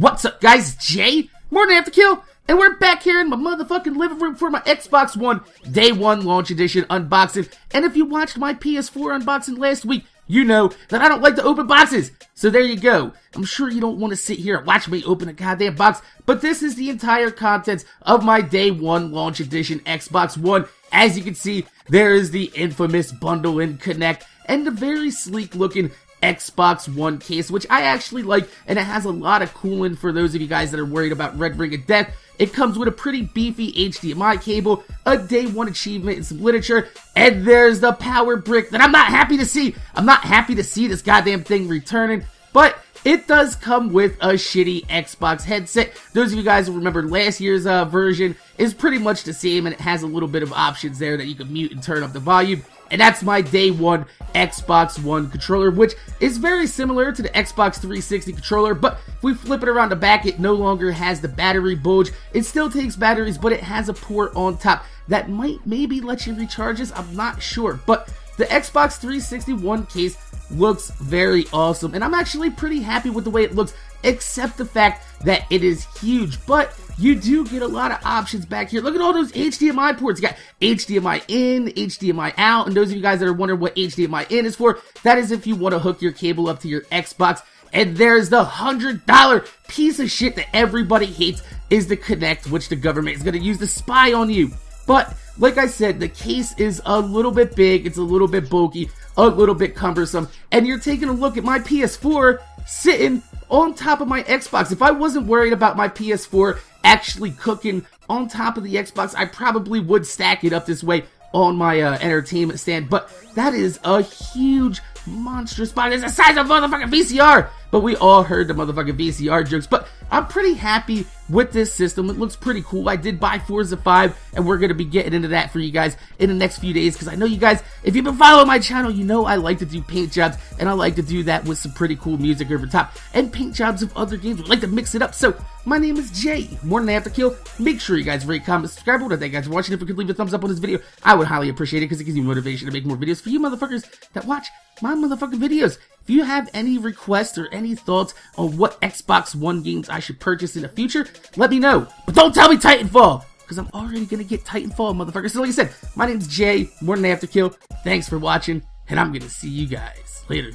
What's up, guys? Jay, more than kill, and we're back here in my motherfucking living room for my Xbox One Day 1 Launch Edition unboxing. And if you watched my PS4 unboxing last week, you know that I don't like to open boxes. So there you go. I'm sure you don't want to sit here and watch me open a goddamn box, but this is the entire contents of my Day 1 Launch Edition Xbox One. As you can see, there is the infamous bundle and Kinect and the very sleek looking Xbox One case, which I actually like, and it has a lot of cooling for those of you guys that are worried about Red Ring of Death. It comes with a pretty beefy HDMI cable, a day one achievement, and some literature, and there's the power brick that I'm not happy to see. I'm not happy to see this goddamn thing returning, but it does come with a shitty Xbox headset. Those of you guys who remember last year's uh, version is pretty much the same, and it has a little bit of options there that you can mute and turn up the volume and that's my day one Xbox One controller, which is very similar to the Xbox 360 controller, but if we flip it around the back, it no longer has the battery bulge. It still takes batteries, but it has a port on top that might maybe let you recharge this, I'm not sure, but the Xbox 360 One case looks very awesome, and I'm actually pretty happy with the way it looks, except the fact that it is huge, but you do get a lot of options back here. Look at all those HDMI ports. You got HDMI in, HDMI out, and those of you guys that are wondering what HDMI in is for, that is if you want to hook your cable up to your Xbox. And there's the $100 piece of shit that everybody hates is the Kinect, which the government is going to use to spy on you. But, like I said, the case is a little bit big, it's a little bit bulky, a little bit cumbersome, and you're taking a look at my PS4 sitting on top of my Xbox. If I wasn't worried about my PS4 actually cooking on top of the Xbox, I probably would stack it up this way on my uh, entertainment stand, but that is a huge monstrous box. It's the size of a motherfucking VCR! But we all heard the motherfucking VCR jokes, but I'm pretty happy with this system. It looks pretty cool. I did buy Forza 5, and we're going to be getting into that for you guys in the next few days, because I know you guys, if you've been following my channel, you know I like to do paint jobs, and I like to do that with some pretty cool music over top, and paint jobs of other games. I like to mix it up, so my name is Jay, MorninAfterKill. Make sure you guys rate, comment, subscribe. What I thank you guys for watching. If you could leave a thumbs up on this video, I would highly appreciate it, because it gives me motivation to make more videos for you motherfuckers that watch my motherfucking videos. If you have any requests or any thoughts on what Xbox One games I should purchase in the future, let me know. But don't tell me Titanfall, because I'm already going to get Titanfall, motherfuckers. So like I said, my name's Jay, MorninAfterKill. Thanks for watching, and I'm going to see you guys later.